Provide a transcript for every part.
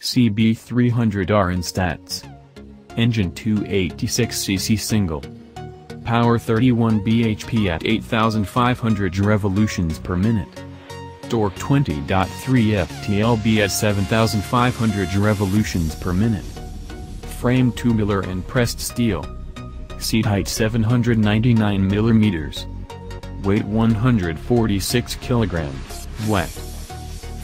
CB300R in stats. Engine 286cc single. Power 31 bhp at 8500 revolutions per minute. Torque 20.3 ft lb at 7500 revolutions per minute. Frame tubular and pressed steel. Seat height 799 millimeters. Weight 146 kilograms, wet.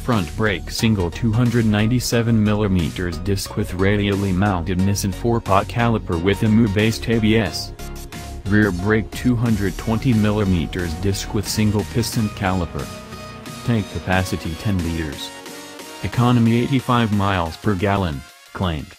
Front brake single 297mm disc with radially mounted Nissin 4-pot caliper with IMU-based ABS. Rear brake 220mm disc with single piston caliper. Tank capacity 10 liters. Economy 85 miles per gallon, claimed.